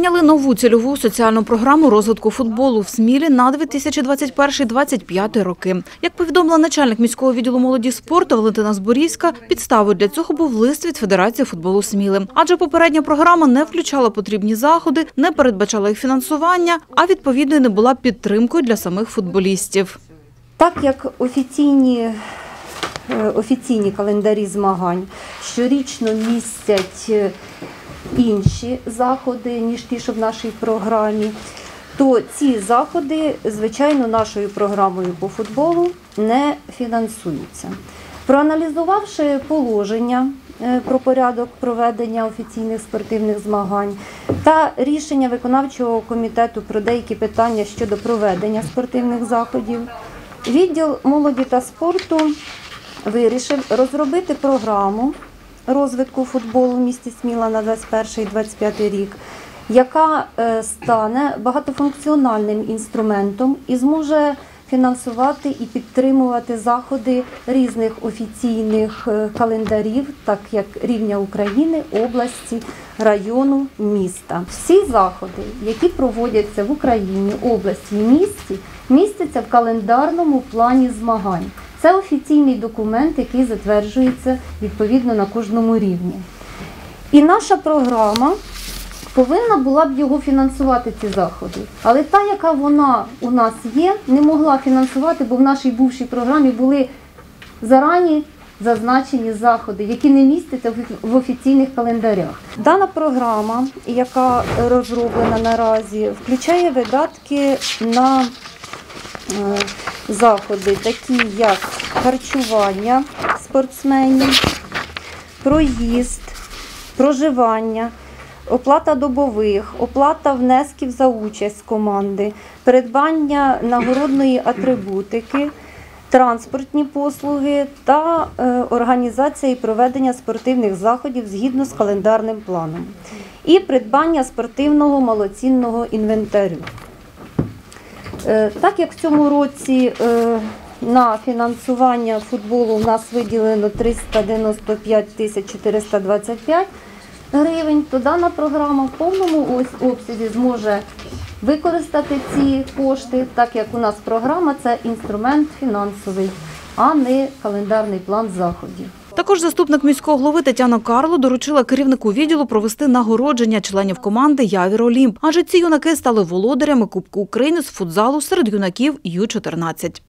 Прийняли нову цільову соціальну програму розвитку футболу в Смілі на 2021-2025 роки. Як повідомила начальник міського відділу молоді спорту Валентина Зборівська, підставою для цього був лист від Федерації футболу Сміли. Адже попередня програма не включала потрібні заходи, не передбачала їх фінансування, а відповідно не була підтримкою для самих футболістів. Так як офіційні, е, офіційні календарі змагань щорічно містять е, інші заходи, ніж ті, що в нашій програмі, то ці заходи, звичайно, нашою програмою по футболу не фінансуються. Проаналізувавши положення е, про порядок проведення офіційних спортивних змагань та рішення виконавчого комітету про деякі питання щодо проведення спортивних заходів, відділ молоді та спорту вирішив розробити програму розвитку футболу в місті Сміла на 21-25 рік, яка е, стане багатофункціональним інструментом і зможе фінансувати і підтримувати заходи різних офіційних е, календарів, так як рівня України, області, району, міста. Всі заходи, які проводяться в Україні, області місті, містяться в календарному плані змагань. Це офіційний документ, який затверджується відповідно на кожному рівні. І наша програма повинна була б його фінансувати, ці заходи. Але та, яка вона у нас є, не могла фінансувати, бо в нашій бувшій програмі були зарані зазначені заходи, які не містяться в- офіційних календарях. Дана програма, яка розроблена наразі, включає видатки на е, заходи, такі як харчування спортсменів, проїзд, проживання, оплата добових, оплата внесків за участь команди, придбання нагородної атрибутики, транспортні послуги та е, організація і проведення спортивних заходів згідно з календарним планом, і придбання спортивного малоцінного інвентарю. Е, Так як в цьому році е, на фінансування футболу в нас виділено 395 тисяч 425 гривень, то дана програма в повному обсязі зможе використати ці кошти, так як у нас програма це інструмент фінансовий, а не календарний план заходів. Також заступник міського голови Тетяна Карло доручила керівнику відділу провести нагородження членів команди Явір Олімп, адже ці юнаки стали володарями Кубку України з футзалу серед юнаків Ю-14.